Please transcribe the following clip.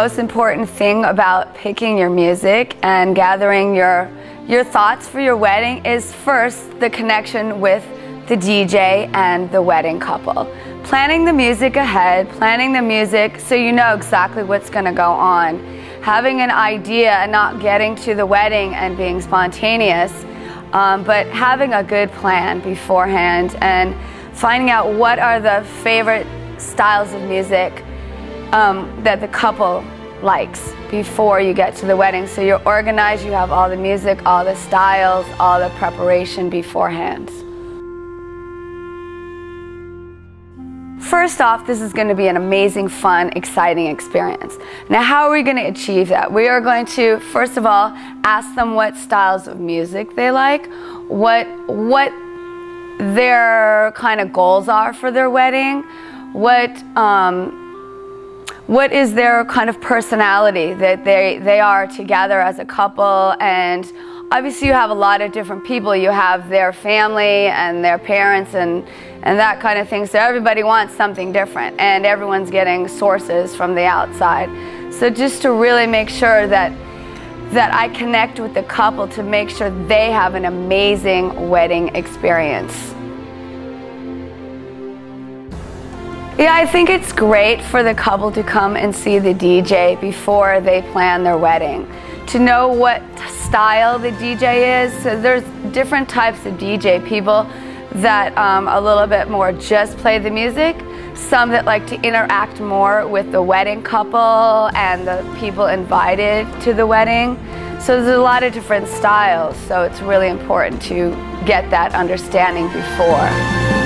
most important thing about picking your music and gathering your your thoughts for your wedding is first the connection with the DJ and the wedding couple. Planning the music ahead, planning the music so you know exactly what's going to go on. Having an idea and not getting to the wedding and being spontaneous, um, but having a good plan beforehand and finding out what are the favorite styles of music um, that the couple likes before you get to the wedding. So you're organized, you have all the music, all the styles, all the preparation beforehand. First off, this is going to be an amazing, fun, exciting experience. Now, how are we going to achieve that? We are going to, first of all, ask them what styles of music they like, what, what their kind of goals are for their wedding, what um, what is their kind of personality that they, they are together as a couple? And obviously you have a lot of different people. You have their family and their parents and and that kind of thing. So everybody wants something different and everyone's getting sources from the outside. So just to really make sure that that I connect with the couple to make sure they have an amazing wedding experience. Yeah, I think it's great for the couple to come and see the DJ before they plan their wedding. To know what style the DJ is. So there's different types of DJ people that um, a little bit more just play the music. Some that like to interact more with the wedding couple and the people invited to the wedding. So there's a lot of different styles. So it's really important to get that understanding before.